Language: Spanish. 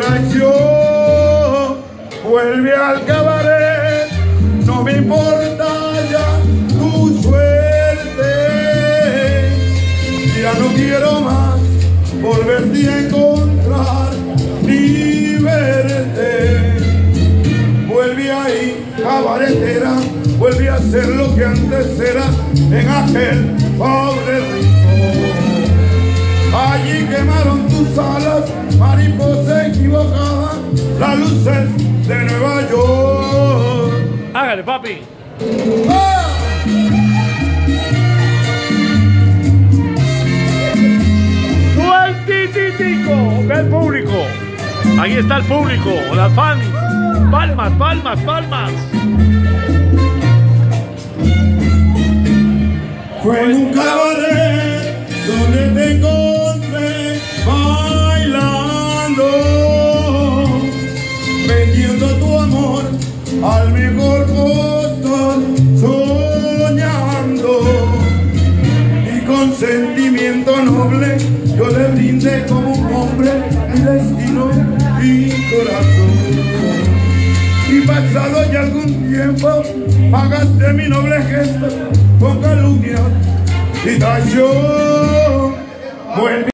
traición. Vuelve al cabaret, no me importa ya tu suerte. Ya no quiero más volverte a encontrar ni verte. Vuelve ahí, cabaretera, vuelve a ser lo que antes era en aquel pobre rincón. Allí quemaron tus alas, mariposa equivocada, las luces de Nueva York. Hágale, papi. Ve el público. Ahí está el público, las fans. Palmas, palmas, palmas. Fue en un cabaret donde te vendiendo tu amor al mejor postor, soñando y con sentimiento noble yo le brindé como un hombre mi destino y corazón. Y pasado ya algún tiempo, pagaste mi noble gesto con calumnia y traición.